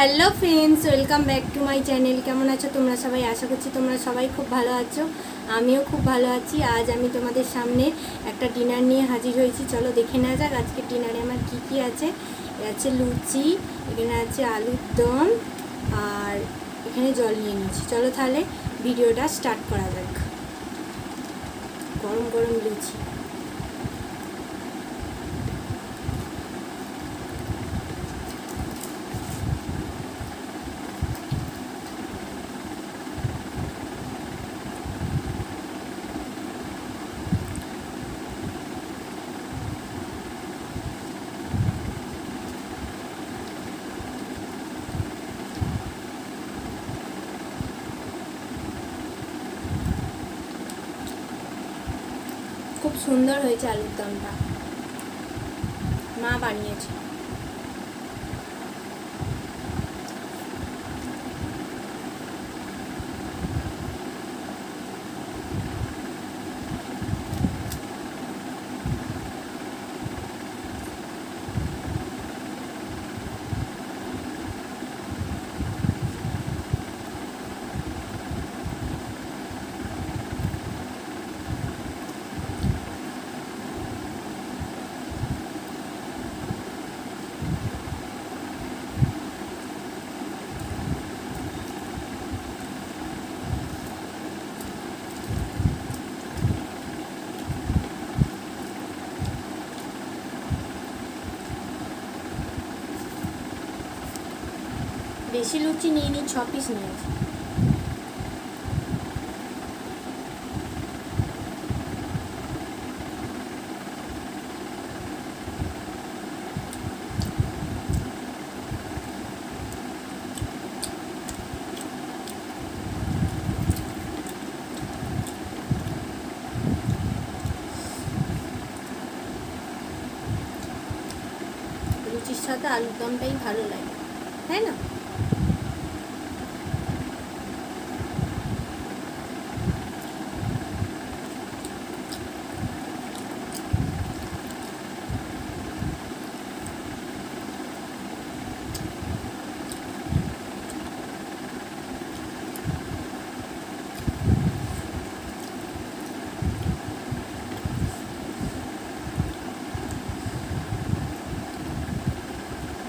Hello friends, welcome back to my channel. কেমন আছো তোমরা সবাই? আশা করছি তোমরা সবাই খুব ভালো আছো। আমিও খুব ভালো আছি। আজ আমি তোমাদের সামনে একটা ডিনার নিয়ে হাজির হয়েছি। চলো দেখে নেওয়া যাক আজকে ডিনারে আমার কি কি আছে। আছে লুচি, এখানে আছে আলুর দম, আর এখানে জল নিয়ে নিয়েছি। চলো তাহলে ভিডিওটা স্টার্ট করা যাক। গরম গরম লুচি। সুন্দর হয়েছে আলুর দমটা। মা বানিয়েছে। বেশি লুচি নিয়ে নিই ছ পিস নিয়েছি লুচির সাথে আলুর দমটাই ভালো লাগে, তাই না?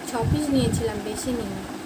ছ পিস নিয়েছিলাম বেশি নিই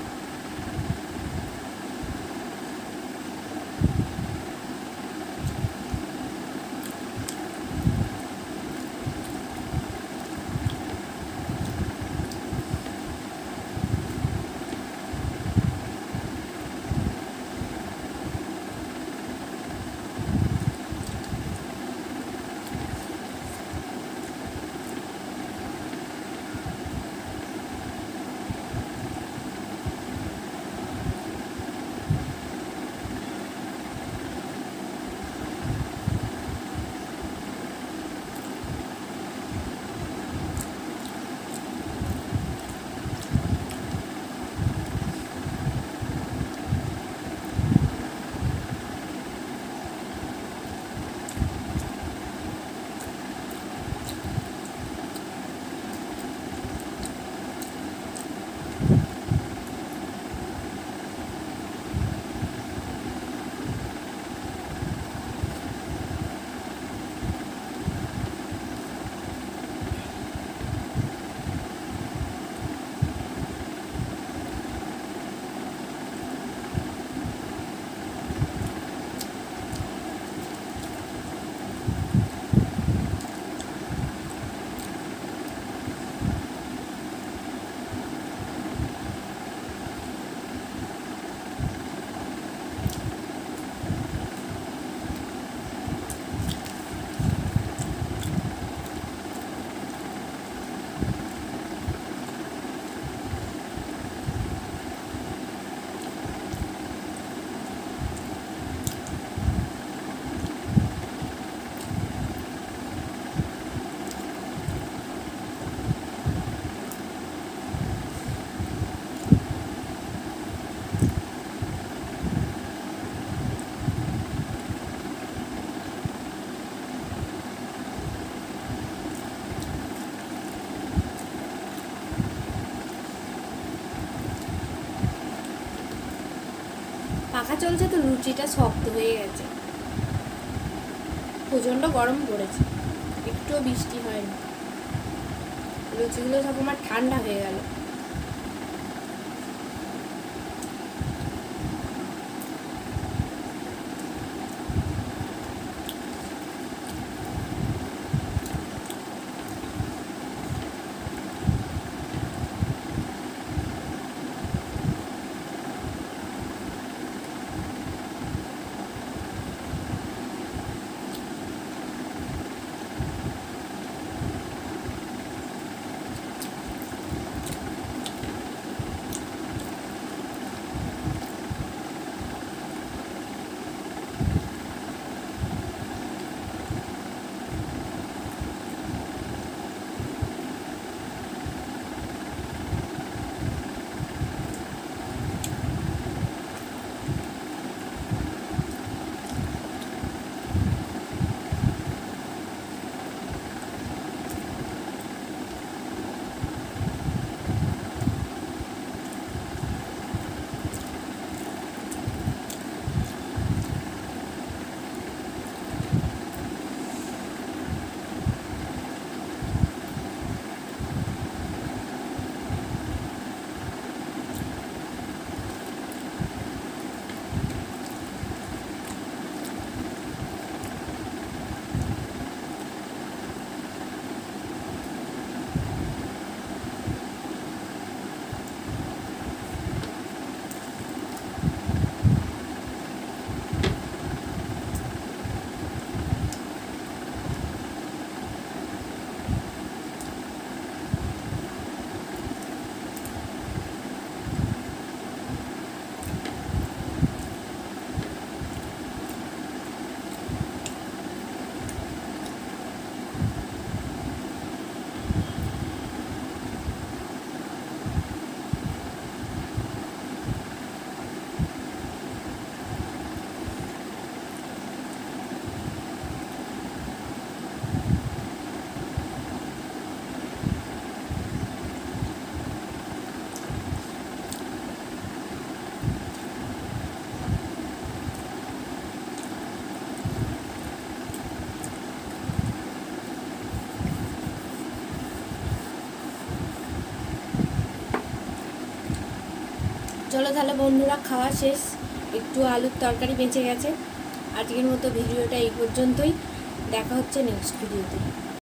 পাখা চলছে তো লুচিটা শক্ত হয়ে গেছে। প্রচণ্ড গরম পড়েছে। একটুও বৃষ্টি হয়নি। লুচিগুলো সব আমার ঠান্ডা হয়ে গেল। চলো তাহলে বন্ধুরা, খাওয়া শেষ। একটু আলুর তরকারি বেঁচে গেছে। আজকের মতো ভিডিওটা এই পর্যন্তই। দেখা হচ্ছে নেক্সট ভিডিওতে